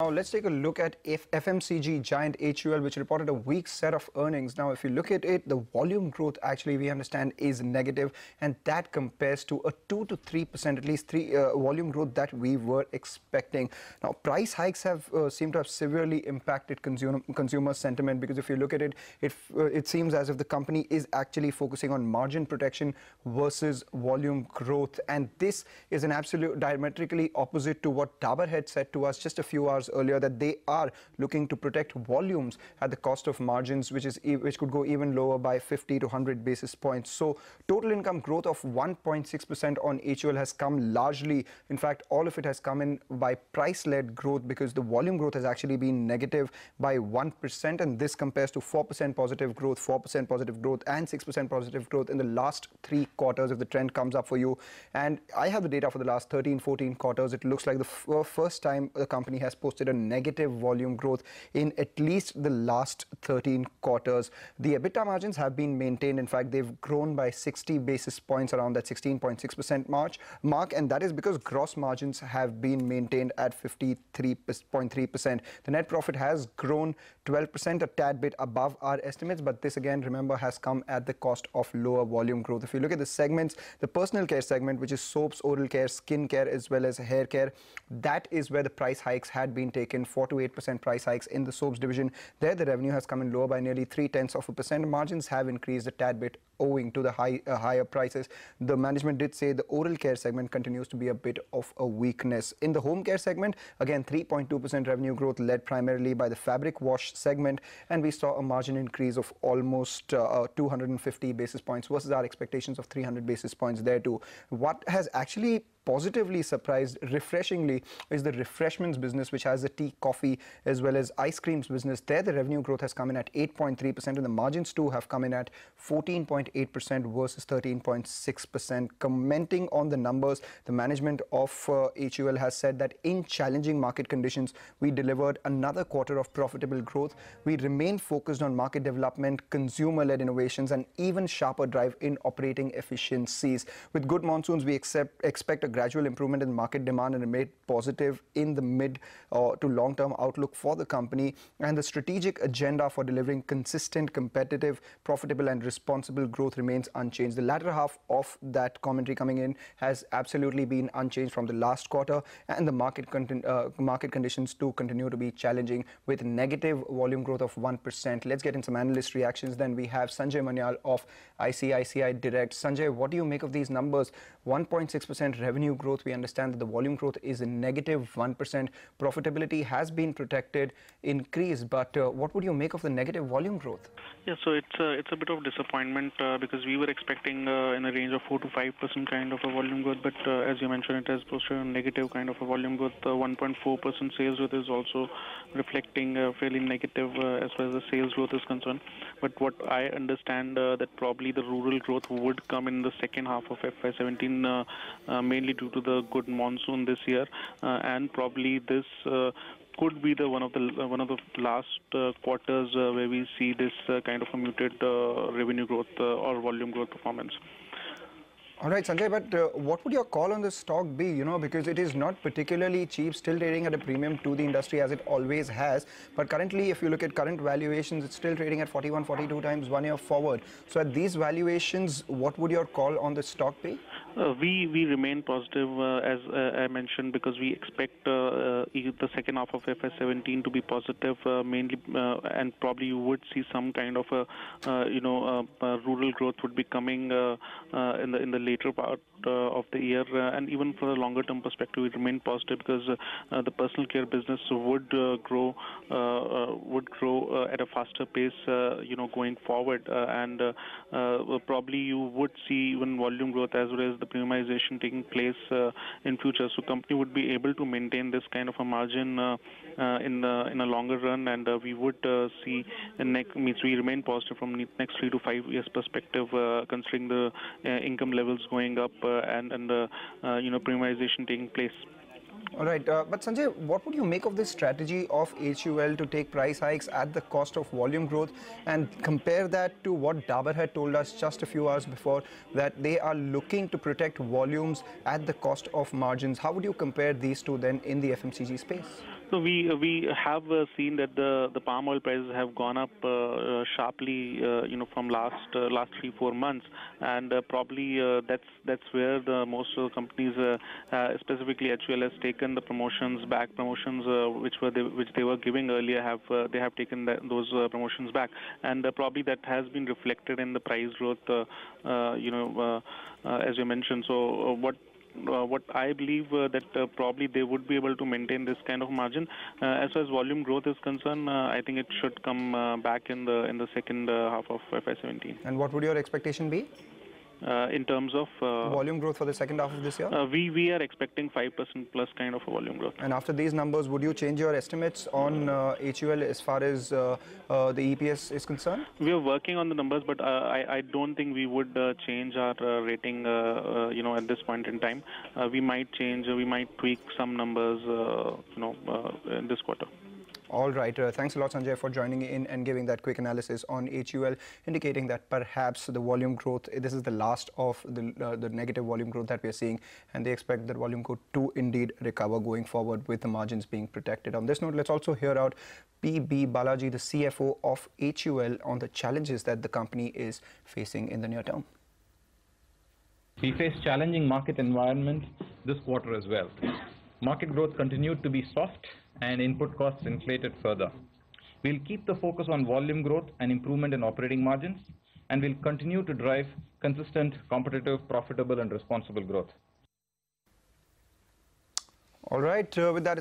Now let's take a look at F FMCG giant HUL, which reported a weak set of earnings. Now, if you look at it, the volume growth actually we understand is negative, and that compares to a two to three percent, at least three uh, volume growth that we were expecting. Now, price hikes have uh, seemed to have severely impacted consumer consumer sentiment because if you look at it, it uh, it seems as if the company is actually focusing on margin protection versus volume growth, and this is an absolute diametrically opposite to what Dabur had said to us just a few hours earlier that they are looking to protect volumes at the cost of margins, which is which could go even lower by 50 to 100 basis points. So total income growth of 1.6% on HUL has come largely, in fact, all of it has come in by price-led growth because the volume growth has actually been negative by 1%, and this compares to 4% positive growth, 4% positive growth, and 6% positive growth in the last three quarters if the trend comes up for you. And I have the data for the last 13, 14 quarters. It looks like the first time the company has posted posted a negative volume growth in at least the last 13 quarters. The EBITDA margins have been maintained. In fact, they've grown by 60 basis points around that 16.6% mark, and that is because gross margins have been maintained at 53.3%. The net profit has grown 12%, a tad bit above our estimates, but this again, remember, has come at the cost of lower volume growth. If you look at the segments, the personal care segment, which is soaps, oral care, skin care, as well as hair care, that is where the price hikes had been taken 4 to 8% price hikes in the soaps division. There, the revenue has come in lower by nearly 3 tenths of a percent. Margins have increased a tad bit owing to the high, uh, higher prices. The management did say the oral care segment continues to be a bit of a weakness. In the home care segment, again, 3.2% revenue growth led primarily by the fabric wash segment, and we saw a margin increase of almost uh, uh 250 basis points versus our expectations of 300 basis points there too. What has actually positively surprised refreshingly is the refreshments business which has the tea coffee as well as ice creams business there the revenue growth has come in at 8.3% and the margins too have come in at 14.8% versus 13.6% commenting on the numbers the management of uh, HUL has said that in challenging market conditions we delivered another quarter of profitable growth. We remain focused on market development consumer led innovations and even sharper drive in operating efficiencies. With good monsoons we accept, expect a gradual improvement in market demand and remain positive in the mid uh, to long term outlook for the company. And the strategic agenda for delivering consistent, competitive, profitable and responsible growth remains unchanged. The latter half of that commentary coming in has absolutely been unchanged from the last quarter and the market, uh, market conditions too continue to be challenging with negative volume growth of 1%. Let's get in some analyst reactions. Then we have Sanjay Manyal of ICICI Direct. Sanjay, what do you make of these numbers? 1.6% revenue growth, we understand that the volume growth is a negative 1. Profitability has been protected, increased, but uh, what would you make of the negative volume growth? Yeah, so it's uh, it's a bit of disappointment uh, because we were expecting uh, in a range of 4 to 5% kind of a volume growth, but uh, as you mentioned, it has posted a negative kind of a volume growth. 1.4% sales growth is also reflecting fairly negative as far as the sales growth is concerned. But what I understand that probably the rural growth would come in the second half of FY17, mainly due to the good monsoon this year, uh, and probably this uh, could be the one of the one of the last uh, quarters uh, where we see this uh, kind of a muted revenue growth or volume growth performance. All right, Sanjay, but uh, what would your call on this stock be? You know, because it is not particularly cheap, still trading at a premium to the industry as it always has. But currently, if you look at current valuations, it's still trading at 41, 42 times one year forward. So at these valuations, what would your call on the stock be? Uh, we we remain positive, uh, as uh, I mentioned, because we expect uh, uh, the second half of FY17 to be positive, mainly, and probably you would see some kind of a, you know, rural growth would be coming in the in the later part uh, of the year, uh, and even for a longer term perspective, we remain positive because uh, the personal care business would grow would grow at a faster pace, you know, going forward, and probably you would see even volume growth as well as the premiumization taking place uh, in future. So company would be able to maintain this kind of a margin uh, uh, in the in a longer run, and we would see next means we remain positive from next three to five years perspective, considering the income levels going up uh, and and uh, uh, you know premiumization taking place. All right, uh, but Sanjay, what would you make of this strategy of HUL to take price hikes at the cost of volume growth and compare that to what Dabur had told us just a few hours before that they are looking to protect volumes at the cost of margins? How would you compare these two then in the FMCG space? So we we have uh, seen that the the palm oil prices have gone up uh, uh, sharply, uh, you know, from last uh, last three four months, and uh, probably that's that's where the most of the companies, specifically HUL, has taken the promotions back. Promotions which were they, which they were giving earlier have they have taken that, those promotions back, and probably that has been reflected in the price growth. You know, as you mentioned. So what what I believe uh, that uh, probably they would be able to maintain this kind of margin. Uh, as far as volume growth is concerned, uh, I think it should come uh, back in the in the second uh, half of FY17. And what would your expectation be? Uh, in terms of uh, volume growth for the second half of this year? uh, we we are expecting five percent plus kind of a volume growth. And after these numbers, would you change your estimates on uh, HUL as far as uh, uh, the EPS is concerned? We are working on the numbers, but uh, I, I don't think we would uh, change our uh, rating, you know, at this point in time. Uh, we might change, we might tweak some numbers, uh, you know, uh, in this quarter. All right. Uh, thanks a lot, Sanjay, for joining in and giving that quick analysis on HUL, indicating that perhaps the volume growth, this is the last of the, uh, the negative volume growth that we're seeing, and they expect that volume growth to indeed recover going forward with the margins being protected. On this note, let's also hear out PB Balaji, the CFO of HUL, on the challenges that the company is facing in the near term. We face challenging market environment this quarter as well. Market growth continued to be soft and input costs inflated further. We'll keep the focus on volume growth and improvement in operating margins, and we'll continue to drive consistent, competitive, profitable, and responsible growth. All right. Uh, with that,